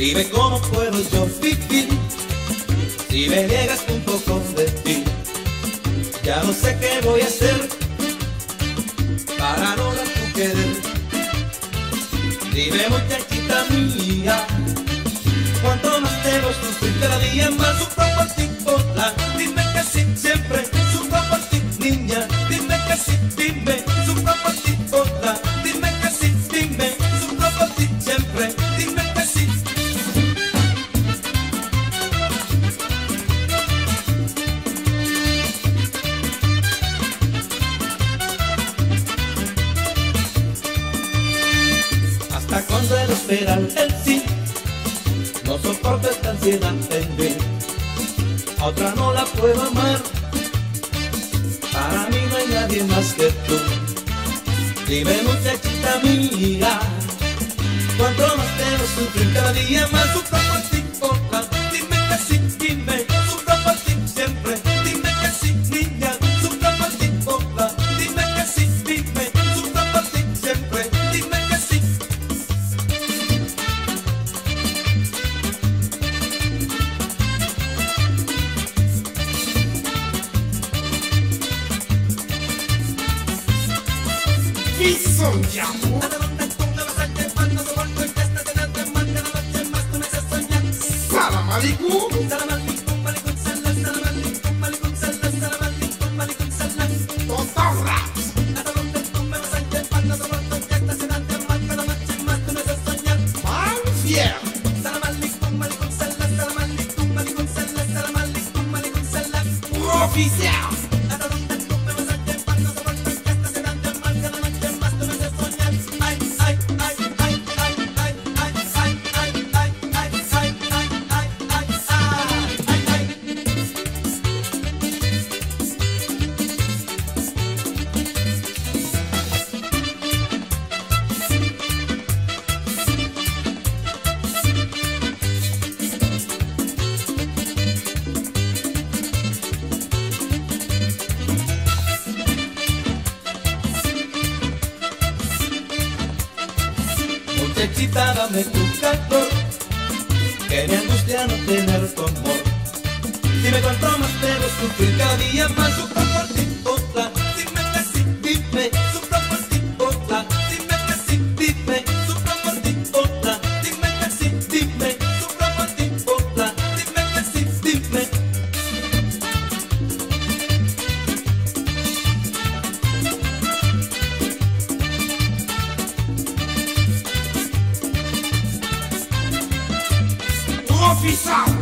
Dime cómo puedo yo vivir si me niegas un poco de ti. Ya no sé qué voy a hacer para no dar tu querer. Dime muchachita mía, cuánto más debo sufrir cada día más sufro por ti, hola. Dime que sí, siempre sufro por ti, niña. Dime que sí, dime, Cuando el esperar el sí. No soporto esta ansiedad en A otra no la puedo amar. Para mí no hay nadie más que tú. Dime muchachita mía Cuánto más debo sufrir cada día más. Sufro Bisogniamo Salam fier Professeur Dame tu calor, que me angustia no tener tu amor. Dime cuánto más debo sufrir cada día más, sufro Professeur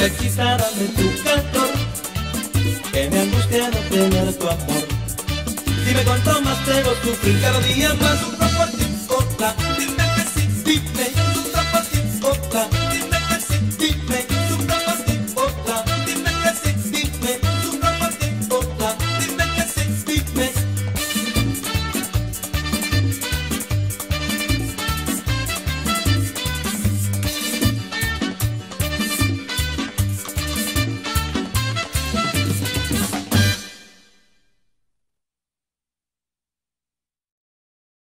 Muchachita, dame tu calor, que me angustia no tener tu amor. Dime cuánto más debo sufrir cada día más, sufro por ti, por ti,